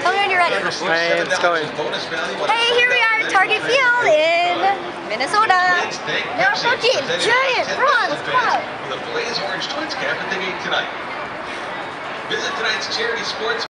Tell me when you're ready. Hey, it's going. Hey, here we are at Target Field in Minnesota. Now approaching giant bronze With The Blaze Orange Twins cap at the gate tonight. Visit tonight's charity sports